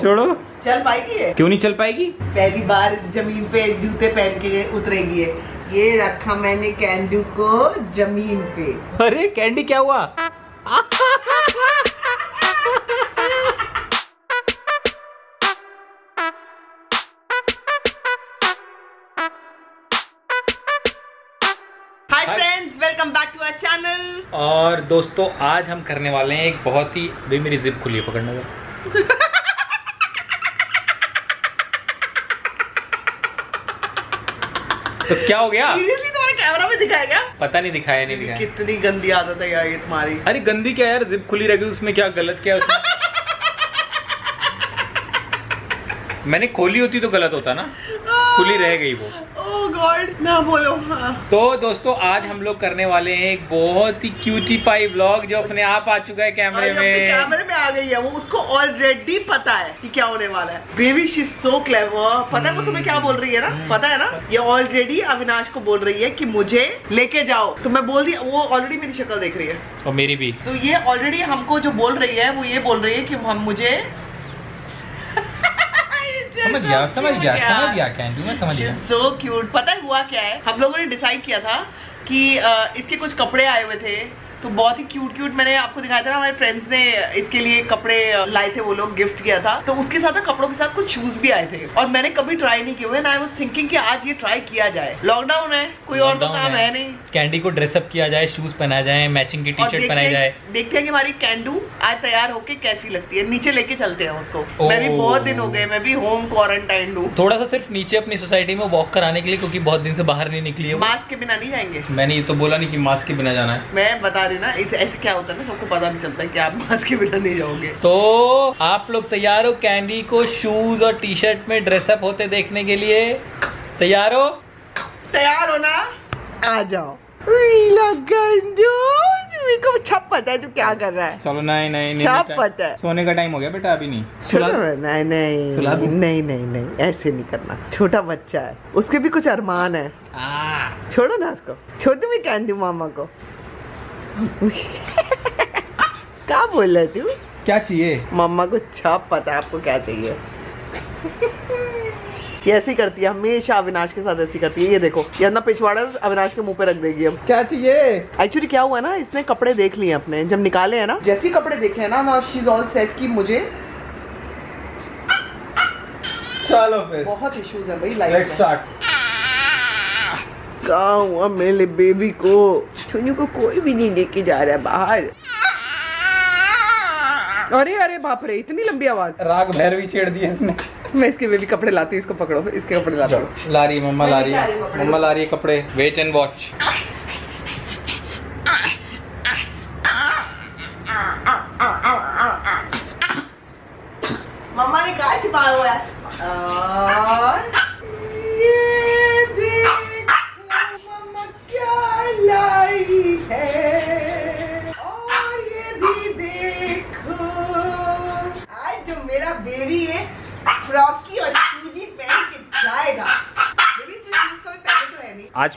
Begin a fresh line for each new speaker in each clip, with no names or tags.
छोड़ो।
चल पाएगी ये?
क्यों नहीं चल पाएगी?
पहली बार ज़मीन पे जूते पहन के उतरेगी ये। ये रखा मैंने कैंडू को ज़मीन पे।
अरे कैंडी क्या हुआ?
Welcome back to our channel
और दोस्तों आज हम करने वाले हैं एक बहुत ही वे मेरी जिप खुली है पकड़ने का तो क्या हो गया?
सीरियसली तुम्हारे कैमरा में दिखाया क्या?
पता नहीं दिखाया नहीं दिखाया।
कितनी गंदी आदत है यार ये तुम्हारी।
अरे गंदी क्या यार? जिप खुली रहेगी उसमें क्या गलत क्या है उसमें? मैंने खोली होती तो गलत होता ना। खुली रह गई वो।
गॉड ना बोलो हाँ।
तो दोस्तों आज हम लोग करने वाले हैं एक बहुत ही क्यूटी पाई व्लॉग जो अपने आप आ चुका है कैमरे में।
कैमरे में आ गई है वो उसको ऑलरेडी पता है कि क्या होने वाला है। बेबी शी सो क्लेवर पता है वो तुम्हें क्या बोल रही है ना? पता है ना? ये ऑलरेडी अविनाश को बोल रही है की मुझे लेके जाओ। तो मैं बोल दी वो ऑलरेडी मेरी शक्ल देख रही है।
और मेरी भी।
तो ये ऑलरेडी हमको जो बोल रही है वो ये बोल रही है की हम मुझे
समझ गया समझ गया समझ गया कैंडी मैं समझ गया।
सो क्यूट पता हुआ क्या है? हम लोगों ने डिसाइड किया था कि इसके कुछ कपड़े आए हुए थे। तो बहुत ही क्यूट क्यूट मैंने आपको दिखाया था ना हमारे फ्रेंड्स ने इसके लिए कपड़े लाए थे वो लोग गिफ्ट किया था। तो उसके साथ ना कपड़ों के साथ कुछ शूज़ भी आए थे। और मैंने कभी ट्राई नहीं किए हुए आई वाज थिंकिंग कि आज ये ट्राई किया जाए। लॉकडाउन है कोई और तो काम है। नहीं।
कैंडी को ड्रेसअप किया जाए शूज़ पहनाया जाए मैचिंग की टी शर्ट पहनाई जाए।
देखते हैं कि हमारी कैंडू आज तैयार होके कैसी लगती है। नीचे लेके चलते हैं उसको। मैं भी बहुत दिन हो गए मैं भी होम क्वारंटाइन हूँ।
थोड़ा सा सिर्फ़ नीचे अपनी सोसाइटी में वॉक कराने के लिए क्योंकि बहुत दिन से बाहर नहीं निकली है।
मास्क के बिना नहीं जाएँगे।
मैंने ये तो बोला नहीं कि मास्क के बिना जाना है।
मैं बता रही ना इस ऐसे क्या होता है ना सबको पता भी चलता है कि आप मास्क के बिना नहीं जाओगे
तो आप लोग तैयार हो कैंडी को शूज़ और टी शर्ट में ड्रेसअप होते देखने के लिए? तैयार हो?
तैयार हो ना? आ जाओ। को छप पता है तू क्या कर रहा है?
चलो नहीं नहीं
नहीं, नहीं, पता है?
सोने का टाइम हो गया बेटा अभी नहीं।
नहीं नहीं।
सुला दूँ?
नहीं नहीं नहीं ऐसे नहीं करना। छोटा बच्चा है। उसके भी कुछ अरमान है। छोड़ो ना उसको। छोड़ दो मैं कैंडी मामा को। क्या बोल रहे तू
क्या चाहिए?
मम्मा को छाप पता है आपको क्या चाहिए। ये ऐसी करती है हमेशा अविनाश के साथ ऐसी करती है। ये देखो ये अपना पिछवाड़ा अविनाश के मुँह पे रख देगी अब।
क्या चाहिए?
एक्चुअली क्या हुआ ना इसने कपड़े देख लिए अपने। जब निकाले हैं ना। जैसे ही कपड़े देखे हैं ना ना शी इज़ ऑल सेट की मुझे
चलो फिर।
बहुत इश्यूज़ है भाई
लेट्स
लाइफ में।
स्टार्ट
कहा हुआ मेरे बेबी को। छुनू को कोई भी नहीं लेके जा रहा है बाहर। अरे अरे बाप रे इतनी लंबी आवाज़।
राग भैर भी छेड़ दी इसने।
मैं इसके बेबी कपड़े लाती हूँ इसको पकड़ो इसके कपड़े लाती हूँ।
ला रही मम्मा ला रही
ला
है। मम्मा ला रही है कपड़े। वेट एंड वॉच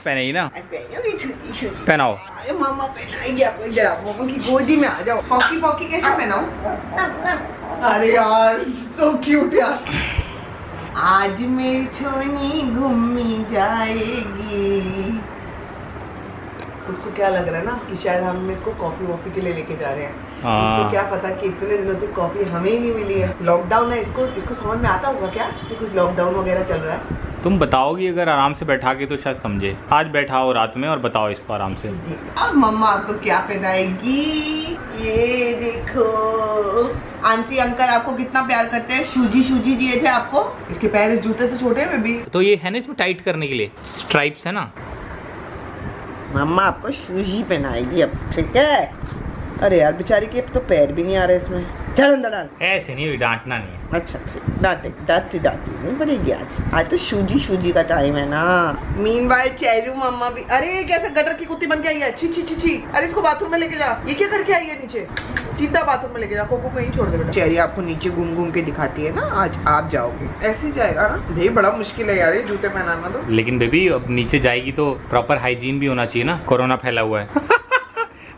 पहनेगी ना
पहनोगी छोटी छोटी
पहनाओ
मामा पहनाएँगे आपको इधर आप मामा की गोदी में आ जाओ हॉकी पॉकी कैसे पहनाऊं अरे यार सो क्यूट यार आज मेरी छोनी घूमी जाएगी उसको क्या लग रहा है। ना कि शायद हम इसको कॉफ़ी वॉफी के लिए लेके जा रहे हैं
हाँ।
उसको क्या पता कि इतने दिनों से कॉफ़ी हमें ही नहीं मिली है। लॉकडाउन है इसको इसको समझ में आता होगा क्या कि कुछ लॉकडाउन वगैरह चल रहा है?
तुम बताओगी अगर आराम से बैठा के तो शायद समझे। आज बैठाओ रात में और बताओ इसको आराम से।
अब मम्मा आपको क्या पहनाएगी ये देखो। आंटी अंकल आपको कितना प्यार करते हैं। शूजी शूजी दिए थे आपको। इसके पैर इस जूते से छोटे हैं बेबी।
तो ये है ना इसमें टाइट करने के लिए? स्ट्राइप्स है ना?
मम्मा आपको शूजी पहनाएगी अब ठीक है? अरे यार बेचारी के अब तो पैर भी नहीं आ रहे इसमें। चल अंदर डाल।
ऐसे नहीं डांटना नहीं
अच्छा ठीक। डांटे डांटी डांटी नहीं पड़ेगी आज। आज तो शूजी शूजी का टाइम है ना। मीन वाइल चेरू मम्मा भी अरे ये कैसे गटर की कुत्ती बन के आई है? छी छी छी छी। अरे इसको बाथरूम में लेके जा। ये क्या करके आई है नीचे? सीधा बाथरूम में लेके जा। कोको को यहीं छोड़ दे बेटा। चेरी आपको नीचे घूम घूम के दिखाती है ना। आज आप जाओगे। ऐसे ही जाएगा ना। भाई बड़ा मुश्किल है यार ये जूते पहनाना तो।
लेकिन बेबी अब नीचे जाएगी तो प्रॉपर हाइजीन भी होना चाहिए ना। कोरोना फैला हुआ है।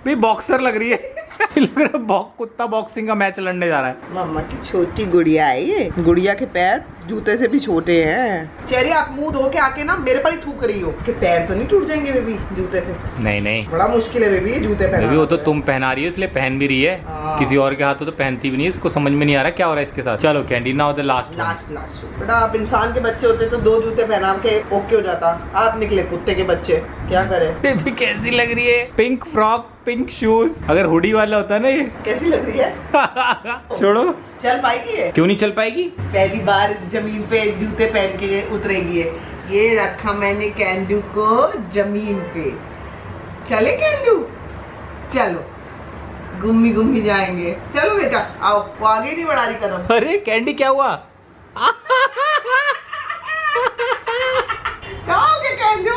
भाई बॉक्सर लग रही है। लग रहा है बॉक कुत्ता बॉक्सिंग का मैच लड़ने जा रहा है।
मम्मा की छोटी गुड़िया है ये। गुड़िया के पैर जूते से भी छोटे हैं। चेरी आप मुँह धो के आके ना मेरे पर ही थूक रही हो। कि पैर तो नहीं टूट जाएँगे बेबी जूते से?
नहीं नहीं।
बड़ा मुश्किल है बेबी ये जूते पहन
वो तो तुम पहना रही हो इसलिए पहन भी रही है।
हाँ।
किसी और के हाथों तो पहनती भी नहीं इसको समझ में नहीं आ रहा क्या हो रहा है इसके साथ। चलो Candy now the last
last last बेटा आप इंसान के बच्चे होते तो दो जूते पहना के ओके हो जाता। आप निकले कुत्ते के बच्चे क्या करें?
बेबी कैसी लग रही है? पिंक फ्रॉक पिंक शूज़ अगर हुडी वाला होता ना ये।
कैसी लग रही है?
छोड़ो।
चल पाएगी ये?
क्यों नहीं चल पाएगी?
पहली बार ज़मीन पे जूते पहन के उतरेगी ये। ये रखा मैंने कैंडू को ज़मीन पे। चले कैंडू? चलो। गुम्मी गुम्मी जाएँगे। चलो बेटा आओ वो आगे नहीं बढ़ा रही कदम।
अरे कैंडी क्या हुआ?
कैंडू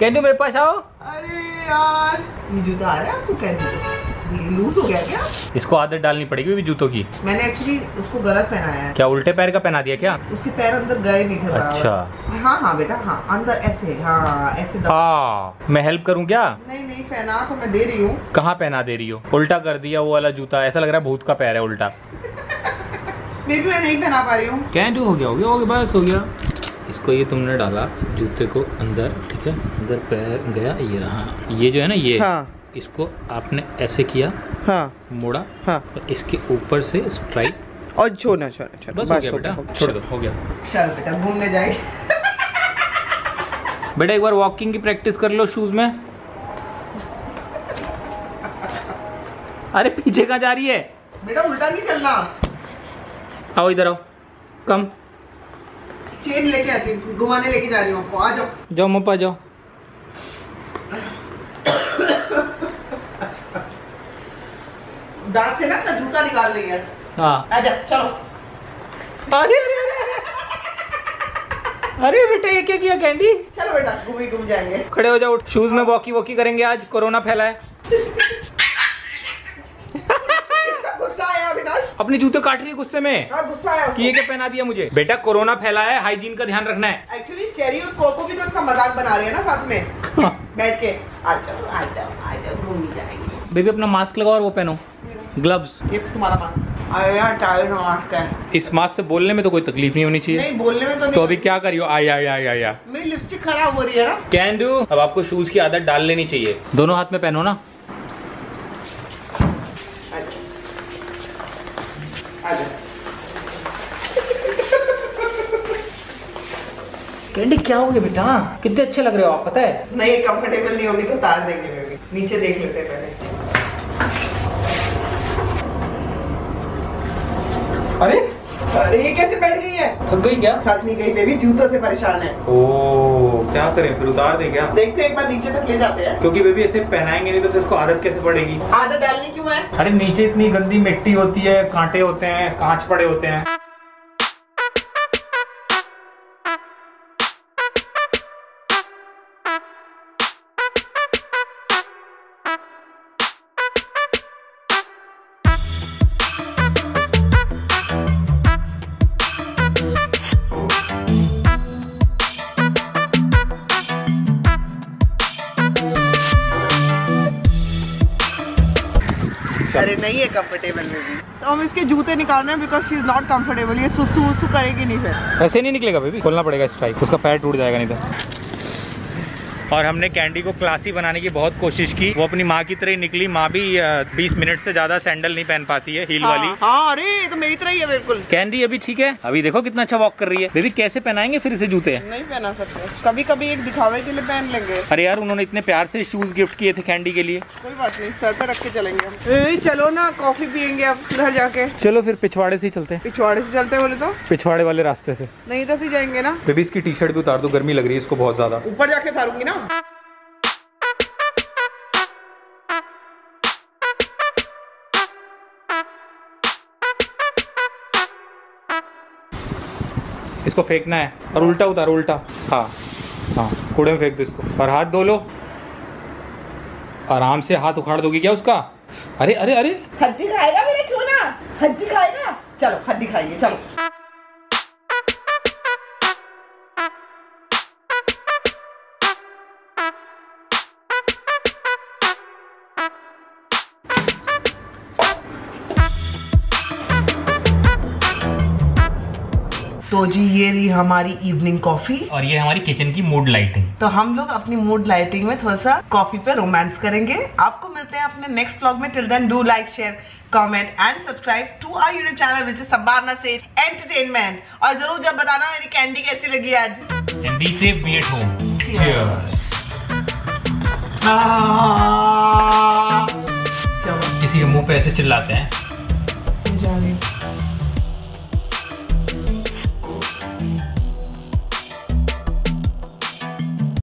कैंडू मेरे पास आओ।
अरे यार ये जूता आ रहा है आपको कैंडू लूज हो गया क्या?
इसको आदत डालनी पड़ेगी बेबी जूतों की।
मैंने एक्चुअली उसको गलत पहनाया है।
क्या उल्टे पैर का पहना दिया क्या?
उसके पैर अंदर गए नहीं थे
अच्छा।
हाँ हाँ बेटा हाँ अंदर ऐसे हाँ ऐसे
हाँ मैं हेल्प करूँ क्या?
नहीं नहीं पहना तो मैं दे रही हूँ।
कहाँ पहना दे रही हो? उल्टा कर दिया वो वाला जूता ऐसा लग रहा है भूत का पैर है उल्टा।
बेबी मैं नहीं पहना पा रही हूँ।
हो गया? हो गया हो गया बस हो गया। इसको ये तुमने डाला जूते को अंदर ठीक है? अंदर पैर गया ये रहा। ये जो है ना ये।
हाँ।
इसको आपने ऐसे किया
हाँ।
मोड़ा
हाँ।
और इसके ऊपर से स्ट्राइक
और छोड़ना छोड़ना छोड़ना
बस हो गया बेटा छोड़ दो हो गया।
चल बेटा घूमने जाए।
बेटा एक बार वॉकिंग की प्रैक्टिस कर लो शूज़ में। अरे पीछे कहाँ जा रही है?
बेटा उल्टा नहीं चलना।
आओ इधर आओ कम
चेन लेके आती घुमाने लेके जा रही हूँ आपको आ जाओ।
जाओ मप्पा जाओ।
दांत से ना अपना जूता निकाल रही है।
हाँ।
आ जा चलो।
अरे अरे अरे। बेटा ये क्या किया कैंडी?
चलो बेटा घूम ही घूम जाएँगे।
खड़े हो जाओ शूज़ में वॉकी वॉकी करेंगे आज कोरोना फैला है। अपने जूते काट रही है गुस्से में?
हाँ गुस्सा आया
कि ये क्या पहना दिया मुझे? बेटा कोरोना फैला है हाइजीन का ध्यान रखना है।
एक्चुअली चेरी और कोको भी तो इसका मज़ाक बना रही है ना साथ में।
हाँ।
बैठ के आ जाओ आ जाओ आ जाओ घूम ही जाएँगे।
बेबी अपना मास्क लगाओ और वो पहनो। ग्लव्स
ये तुम्हारा मास्क अरे यार टायर्ड मास्क है
इस मास्क से बोलने में तो कोई तकलीफ़ नहीं होनी चाहिए।
नहीं बोलने में तो नहीं
तो अभी क्या करियो? आई आई आई आई आई
मेरी लिपस्टिक खराब हो रही है ना?
कैन डू अब आपको शूज़ की आदत डाल लेनी चाहिए। दोनों हाथ में पहनो ना। कैंडी क्या हो गया बेटा? कितने अच्छे लग रहे हो आप पता है?
नहीं कंफर्टेबल नहीं होगी तो तार देंगे बेबी नीचे देख लेते हैं पहले।
अरे?
अरे ये कैसे बैठ गई है?
थक गई क्या?
थक नहीं गई बेबी जूतों से परेशान है।
ओ क्या करें फिर उतार दे क्या?
देखते हैं एक बार नीचे तक ले जाते हैं।
क्योंकि बेबी ऐसे पहनाएँगे नहीं तो फिर उसको आदत कैसे पड़ेगी?
आदत डालनी क्यों है?
अरे नीचे इतनी गंदी मिट्टी होती है कांटे होते हैं कांच पड़े होते हैं।
अरे नहीं है कंफर्टेबल में भी। तो हम इसके जूते निकाल रहे हैं because she is not comfortable ये सुसु करेगी नहीं फिर।
ऐसे नहीं निकलेगा बेबी खोलना पड़ेगा स्ट्राइक उसका पैर टूट जाएगा नहीं तो। और हमने कैंडी को क्लासी बनाने की बहुत कोशिश की। वो अपनी माँ की तरह ही निकली। माँ भी बीस मिनट से ज़्यादा सैंडल नहीं पहन पाती है हील वाली।
हाँ, हाँ अरे तो मेरी तरह ही है बिल्कुल।
कैंडी अभी ठीक है? अभी देखो कितना अच्छा वॉक कर रही है। बेबी कैसे पहनाएँगे फिर इसे जूते?
नहीं पहना सकते। कभी कभी एक दिखावे के लिए पहन लेंगे।
अरे यार उन्होंने इतने प्यार से शूज़ गिफ्ट किए थे कैंडी के लिए।
कोई बात नहीं सर पे रख के चलेंगे हम। चलो ना कॉफ़ी पियेंगे अब घर जाके।
चलो फिर पिछवाड़े से ही चलते हैं।
पिछवाड़े से चलते बोले तो?
पिछवाड़े वाले रास्ते से।
नहीं तो फिर जाएँगे ना।
बेबी इसकी टी शर्ट भी उतार दो गर्मी लग रही है इसको बहुत ज़्यादा।
ऊपर जाके उतारूँगी ना?
इसको फेंकना है और उल्टा उतारो, उल्टा। हाँ हाँ कूड़े में फेंक दो इसको। और हाथ धो लो। आराम से हाथ उखाड़ दोगे क्या उसका? अरे अरे अरे।
हड्डी खाएगा मेरा चूना? हड्डी खाएगा? चलो, हड्डी खाएँगे, चलो। तो जी ये रही हमारी इवनिंग कॉफ़ी
और ये हमारी किचन की मूड लाइटिंग
तो हम लोग अपनी मूड लाइटिंग में थोड़ा सा कॉफ़ी पे रोमांस करेंगे. आपको मिलते हैं अपने नेक्स्ट ब्लॉग में. Till then do like share comment and subscribe to our YouTube channel which is Sambhavna से एंटरटेनमेंट और ज़रूर जब बताना मेरी कैंडी कैसी लगी आज.
कैंडी से बी एट होम किसी के मुँह पे ऐसे चिल्लाते
हूँ।